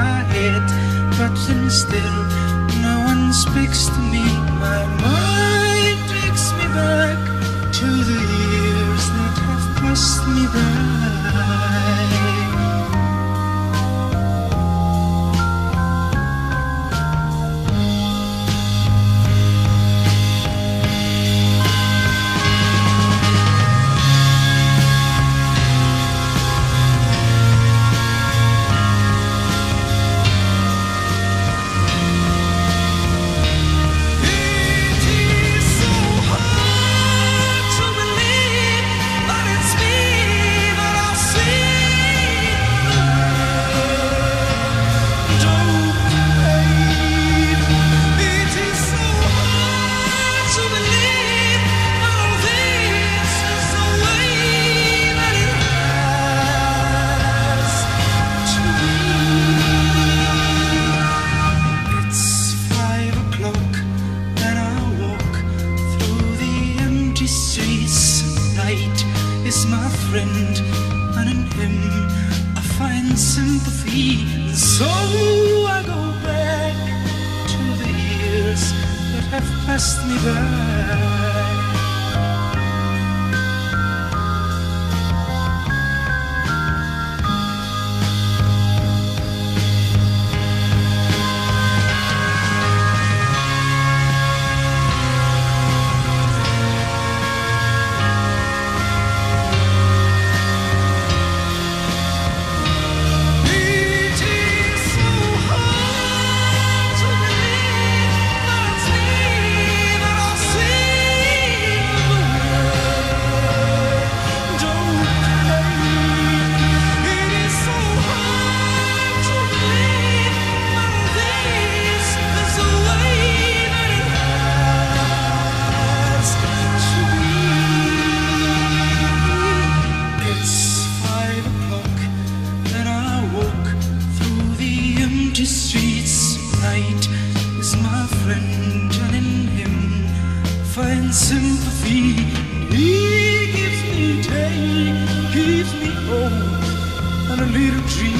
quiet, but then still no one speaks to me. My mom. Is my friend, and in him I find sympathy. And so I go back to the years that have passed me by. And in him I find sympathy. He gives me day, gives me hope, and a little dream